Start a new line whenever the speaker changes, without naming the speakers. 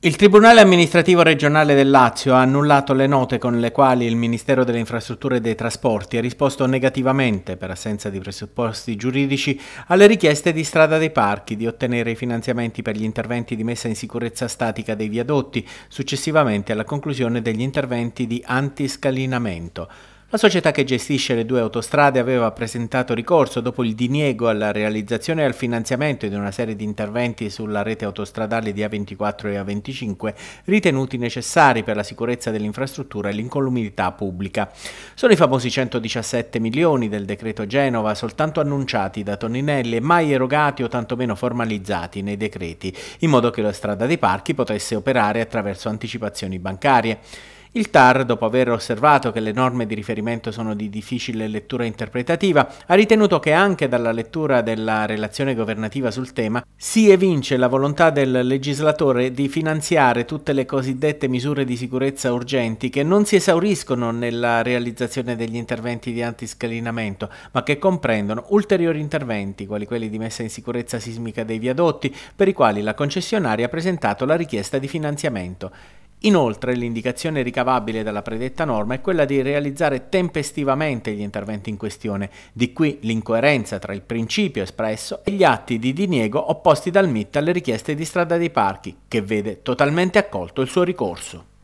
Il Tribunale amministrativo regionale del Lazio ha annullato le note con le quali il Ministero delle Infrastrutture e dei Trasporti ha risposto negativamente, per assenza di presupposti giuridici, alle richieste di Strada dei Parchi di ottenere i finanziamenti per gli interventi di messa in sicurezza statica dei viadotti, successivamente alla conclusione degli interventi di antiscalinamento. La società che gestisce le due autostrade aveva presentato ricorso dopo il diniego alla realizzazione e al finanziamento di una serie di interventi sulla rete autostradale di A24 e A25 ritenuti necessari per la sicurezza dell'infrastruttura e l'incolumità pubblica. Sono i famosi 117 milioni del decreto Genova soltanto annunciati da Toninelli e mai erogati o tantomeno formalizzati nei decreti, in modo che la strada dei parchi potesse operare attraverso anticipazioni bancarie. Il TAR, dopo aver osservato che le norme di riferimento sono di difficile lettura interpretativa, ha ritenuto che anche dalla lettura della relazione governativa sul tema si evince la volontà del legislatore di finanziare tutte le cosiddette misure di sicurezza urgenti che non si esauriscono nella realizzazione degli interventi di antiscalinamento, ma che comprendono ulteriori interventi, quali quelli di messa in sicurezza sismica dei viadotti, per i quali la concessionaria ha presentato la richiesta di finanziamento. Inoltre l'indicazione ricavabile dalla predetta norma è quella di realizzare tempestivamente gli interventi in questione, di qui l'incoerenza tra il principio espresso e gli atti di diniego opposti dal MIT alle richieste di strada dei parchi, che vede totalmente accolto il suo ricorso.